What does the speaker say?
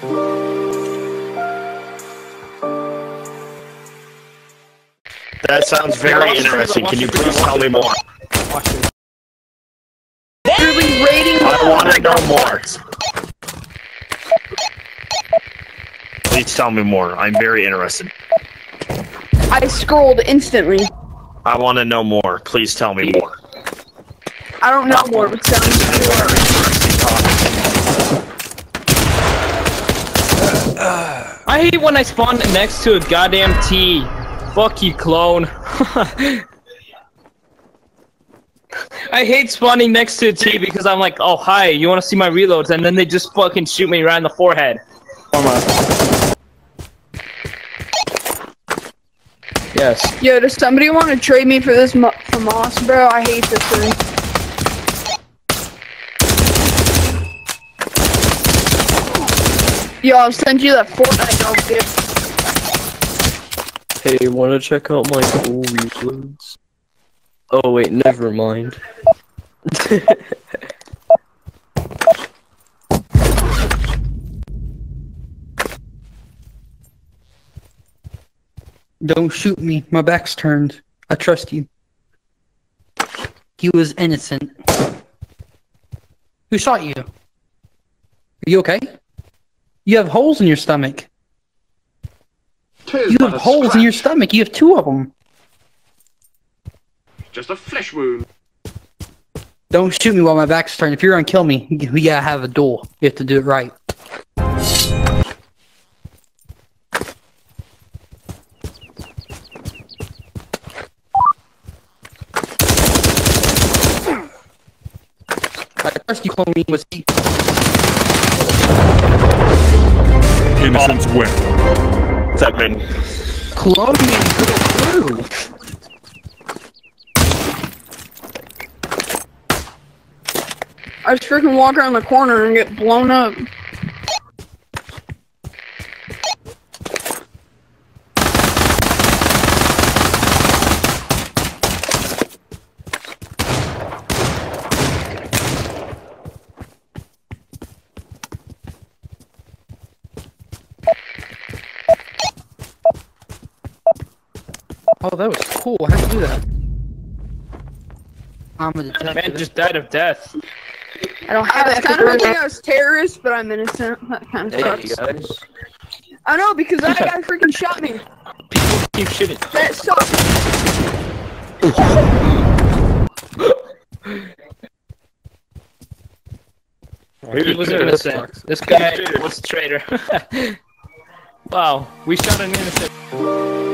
That sounds very interesting. Can you please tell me more? Really rating I want to know more. Please tell me more. I'm very interested. I scrolled instantly. I want to know more. Please tell me more. I don't know more, but sounds I hate when I spawn next to a goddamn T. Fuck you, clone. I hate spawning next to a T because I'm like, oh hi, you want to see my reloads, and then they just fucking shoot me right in the forehead. Yes. Yo, does somebody want to trade me for this mo for moss, bro? I hate this thing. Yo, I'll send you that Fortnite dog gift. Hey, wanna check out my cool reloads? Oh wait, never mind. Don't shoot me. My back's turned. I trust you. He was innocent. Who shot you? Are you okay? You have holes in your stomach. Tis You have holes in your stomach. You have two of them. Just a flesh wound. Don't shoot me while my back's turned. If you're gonna kill me, we gotta have a duel. You have to do it right. I trust you, clone me. Was he? Innocence win. Seven. Clone me. Go through. I just freaking walk around the corner and get blown up. Oh, that was cool. How'd you do that? I'm a Man just died of death. I don't have uh, it. kind of think I was terrorist, but I'm innocent. That kind of Hey sucks. guys. I know because that guy freaking shot me. People Keep shooting. That sucks. He was innocent. This guy was a traitor. wow, we shot an innocent.